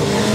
Yeah.